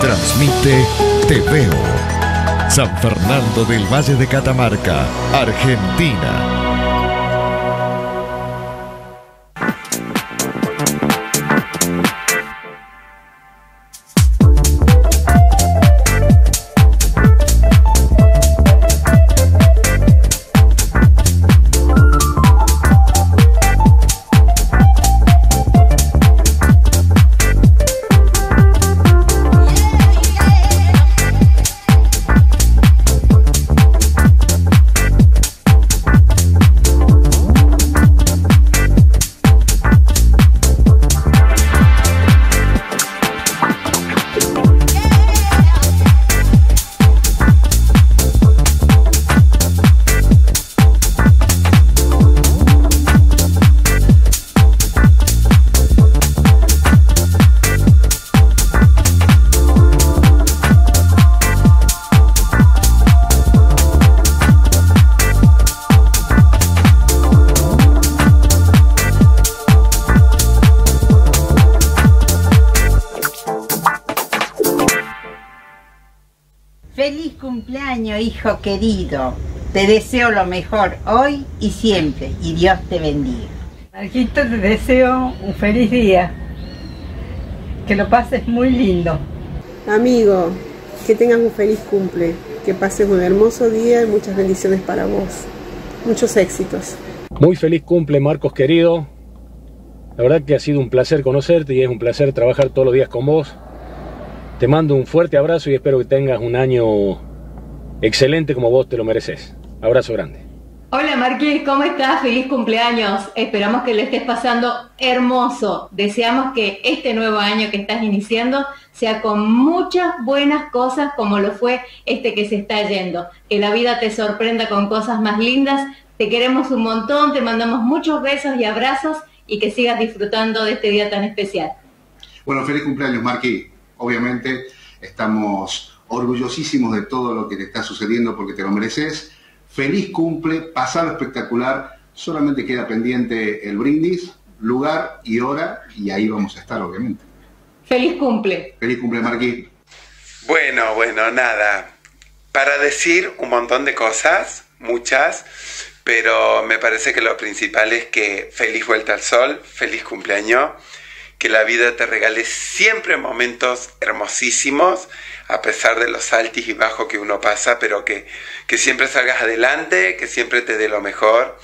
Transmite Te. San Fernando del Valle de Catamarca, Argentina. Hijo querido, te deseo lo mejor hoy y siempre, y Dios te bendiga. Marquito, te deseo un feliz día, que lo pases muy lindo. Amigo, que tengas un feliz cumple, que pases un hermoso día y muchas bendiciones para vos. Muchos éxitos. Muy feliz cumple, Marcos querido. La verdad que ha sido un placer conocerte y es un placer trabajar todos los días con vos. Te mando un fuerte abrazo y espero que tengas un año excelente como vos te lo mereces. Abrazo grande. Hola Marqués, ¿cómo estás? Feliz cumpleaños. Esperamos que lo estés pasando hermoso. Deseamos que este nuevo año que estás iniciando sea con muchas buenas cosas como lo fue este que se está yendo. Que la vida te sorprenda con cosas más lindas. Te queremos un montón, te mandamos muchos besos y abrazos y que sigas disfrutando de este día tan especial. Bueno, feliz cumpleaños Marquí. Obviamente estamos orgullosísimos de todo lo que te está sucediendo porque te lo mereces. Feliz cumple, pasado espectacular. Solamente queda pendiente el brindis, lugar y hora, y ahí vamos a estar, obviamente. Feliz cumple. Feliz cumple, Marquí. Bueno, bueno, nada. Para decir un montón de cosas, muchas, pero me parece que lo principal es que feliz vuelta al sol, feliz cumpleaños, que la vida te regale siempre momentos hermosísimos a pesar de los altos y bajos que uno pasa, pero que, siempre salgas adelante, que siempre te dé lo mejor,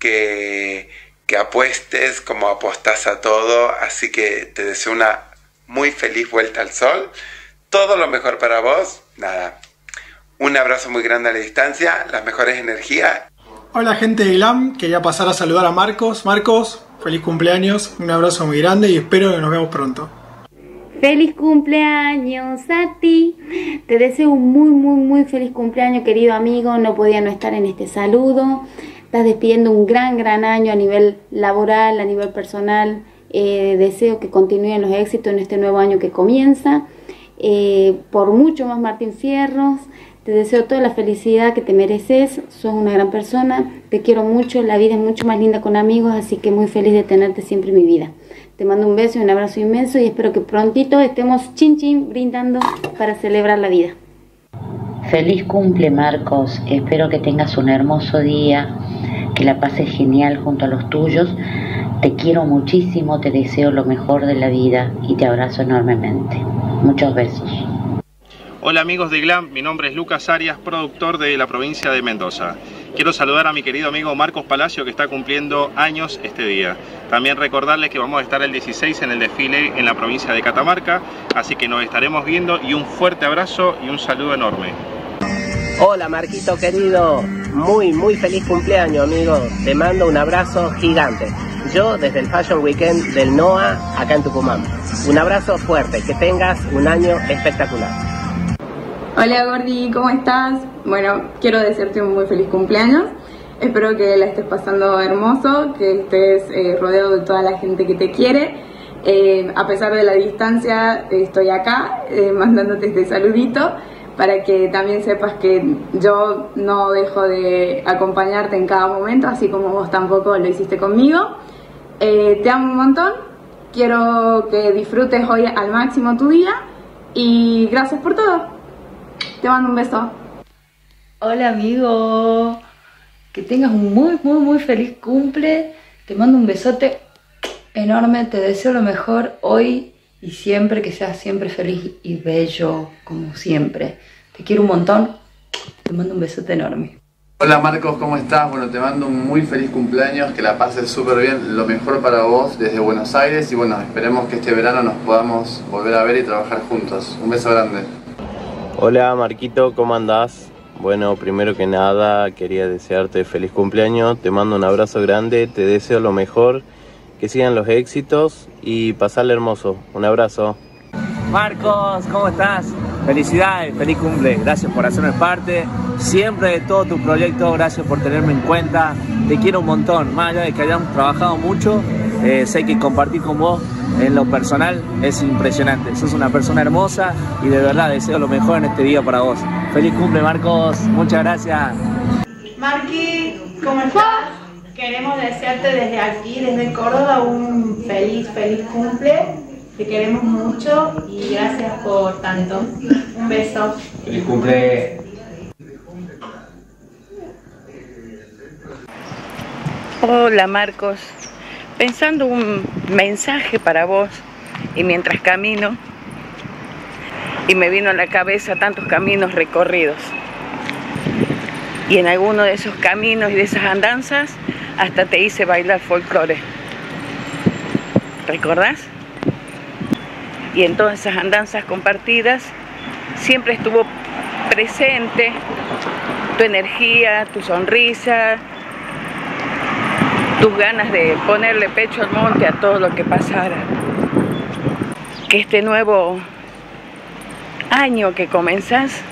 que, que apuestes como apostas a todo, así que te deseo una muy feliz vuelta al sol, todo lo mejor para vos, nada, un abrazo muy grande a la distancia, las mejores energías. Hola gente de GLAM, quería pasar a saludar a Marcos. Marcos, feliz cumpleaños, un abrazo muy grande y espero que nos veamos pronto. Feliz cumpleaños a ti. Te deseo un muy, muy, muy feliz cumpleaños, querido amigo. No podía no estar en este saludo. Estás despidiendo un gran, gran año a nivel laboral, a nivel personal. Eh, deseo que continúen los éxitos en este nuevo año que comienza. Eh, por mucho más, Martín Fierros. Te deseo toda la felicidad que te mereces. Sos una gran persona. Te quiero mucho. La vida es mucho más linda con amigos, así que muy feliz de tenerte siempre en mi vida. Te mando un beso y un abrazo inmenso y espero que prontito estemos chin chin brindando para celebrar la vida. Feliz cumple Marcos, espero que tengas un hermoso día, que la pases genial junto a los tuyos. Te quiero muchísimo, te deseo lo mejor de la vida y te abrazo enormemente. Muchos besos. Hola amigos de GLAM, mi nombre es Lucas Arias, productor de la provincia de Mendoza. Quiero saludar a mi querido amigo Marcos Palacio que está cumpliendo años este día. También recordarles que vamos a estar el 16 en el desfile en la provincia de Catamarca, así que nos estaremos viendo y un fuerte abrazo y un saludo enorme. Hola Marquito querido, muy muy feliz cumpleaños amigo, te mando un abrazo gigante. Yo desde el Fashion Weekend del NOA acá en Tucumán. Un abrazo fuerte, que tengas un año espectacular. Hola Gordi, ¿cómo estás? Bueno, quiero desearte un muy feliz cumpleaños. Espero que la estés pasando hermoso, que estés eh, rodeado de toda la gente que te quiere. Eh, a pesar de la distancia, estoy acá eh, mandándote este saludito para que también sepas que yo no dejo de acompañarte en cada momento, así como vos tampoco lo hiciste conmigo. te amo un montón, quiero que disfrutes hoy al máximo tu día Y gracias por todo. Te mando un beso. Hola amigo, que tengas un muy muy muy feliz cumple. Te mando un besote enorme, te deseo lo mejor hoy y siempre, que seas siempre feliz y bello como siempre. Te quiero un montón, te mando un besote enorme. Hola Marcos, ¿cómo estás? Bueno, te mando un muy feliz cumpleaños, que la pases súper bien, lo mejor para vos desde Buenos Aires y bueno, esperemos que este verano nos podamos volver a ver y trabajar juntos. Un beso grande. Hola Marquito, ¿cómo andás? Bueno, primero que nada quería desearte feliz cumpleaños, te mando un abrazo grande, te deseo lo mejor, que sigan los éxitos y pasarle hermoso. Un abrazo. Marcos, ¿cómo estás? Felicidades, feliz cumple, gracias por hacerme parte siempre de todo tu proyecto, gracias por tenerme en cuenta, te quiero un montón, más allá de que hayamos trabajado mucho, eh, sé que compartir con vos en lo personal es impresionante, sos una persona hermosa y de verdad deseo lo mejor en este día para vos. Feliz cumple Marcos, muchas gracias. Marqui, ¿cómo estás? Queremos desearte desde aquí, desde Córdoba, un feliz, feliz cumple te queremos mucho y gracias por tanto. Un beso. Feliz cumple. Hola Marcos, pensando un mensaje para vos y mientras camino y me vino a la cabeza tantos caminos recorridos. Y en alguno de esos caminos y de esas andanzas hasta te hice bailar folclore. ¿Recordás? y en todas esas andanzas compartidas siempre estuvo presente tu energía, tu sonrisa, tus ganas de ponerle pecho al monte a todo lo que pasara. Que este nuevo año que comenzás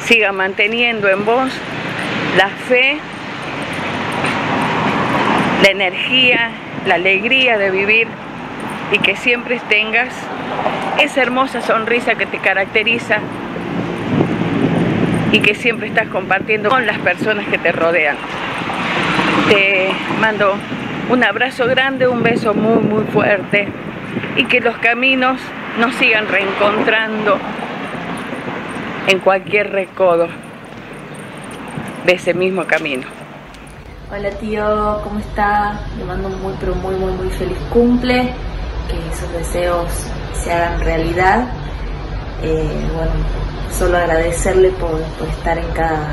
siga manteniendo en vos la fe, la energía, la alegría de vivir y que siempre tengas esa hermosa sonrisa que te caracteriza y que siempre estás compartiendo con las personas que te rodean. Te mando un abrazo grande, un beso muy muy fuerte y que los caminos nos sigan reencontrando en cualquier recodo de ese mismo camino. Hola tío, ¿cómo está? Le mando un muy pero muy muy muy feliz cumple, que esos deseos se hagan realidad. Eh, bueno, solo agradecerle por, estar en cada,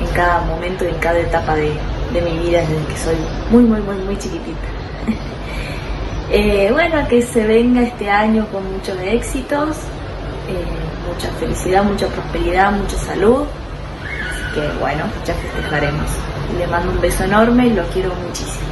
en cada momento y en cada etapa de, mi vida desde que soy muy, muy, muy, muy chiquitita. eh, bueno, que se venga este año con muchos éxitos, eh, mucha felicidad, mucha prosperidad, mucha salud. Así que bueno, ya festejaremos. Le mando un beso enorme y lo quiero muchísimo.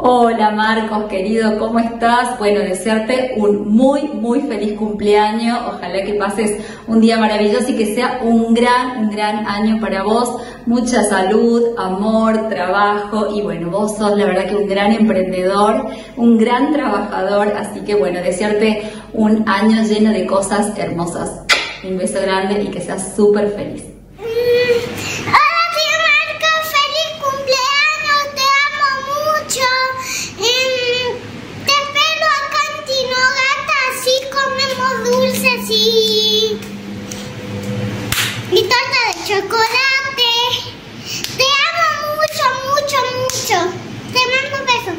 Hola Marcos, querido, ¿cómo estás? Bueno, desearte un muy, muy feliz cumpleaños. Ojalá que pases un día maravilloso y que sea un gran, gran año para vos. Mucha salud, amor, trabajo y bueno, vos sos la verdad que un gran emprendedor, un gran trabajador. Así que bueno, desearte un año lleno de cosas hermosas. Un beso grande y que seas súper feliz. Chocolate. Te amo mucho, mucho, mucho. Te mando un beso.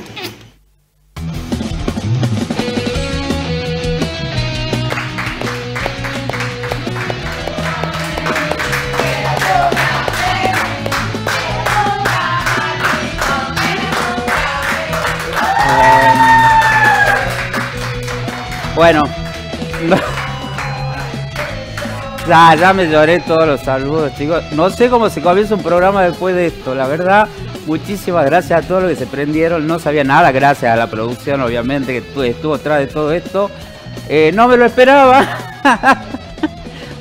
Bueno, ya, ya me lloré todos los saludos, chicos. No sé cómo se comienza un programa después de esto. La verdad, muchísimas gracias a todos los que se prendieron. No sabía nada, gracias a la producción, obviamente, que estuvo atrás de todo esto. Eh, no me lo esperaba.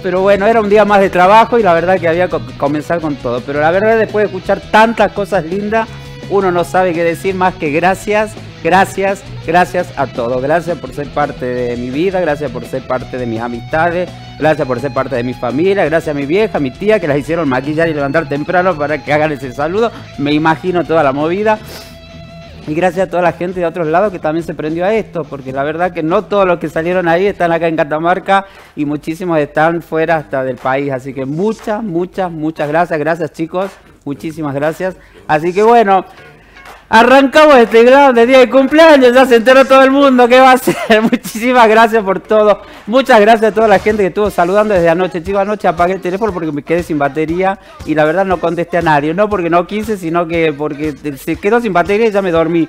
Pero bueno, era un día más de trabajo y la verdad que había que comenzar con todo. Pero la verdad, después de escuchar tantas cosas lindas, uno no sabe qué decir más que gracias, gracias, gracias a todos. Gracias por ser parte de mi vida, gracias por ser parte de mis amistades, Gracias por ser parte de mi familia, gracias a mi vieja, a mi tía que las hicieron maquillar y levantar temprano para que hagan ese saludo. Me imagino toda la movida. Y gracias a toda la gente de otros lados que también se prendió a esto, porque la verdad que no todos los que salieron ahí están acá en Catamarca y muchísimos están fuera hasta del país. Así que muchas, muchas, muchas gracias. Gracias chicos, muchísimas gracias. Así que bueno, Arrancamos este grande día de cumpleaños, ya se enteró todo el mundo qué va a ser. Muchísimas gracias por todo. Muchas gracias a toda la gente que estuvo saludando desde anoche. Chicos, anoche apagué el teléfono porque me quedé sin batería y la verdad no contesté a nadie. No porque no quise, sino que porque se quedó sin batería y ya me dormí.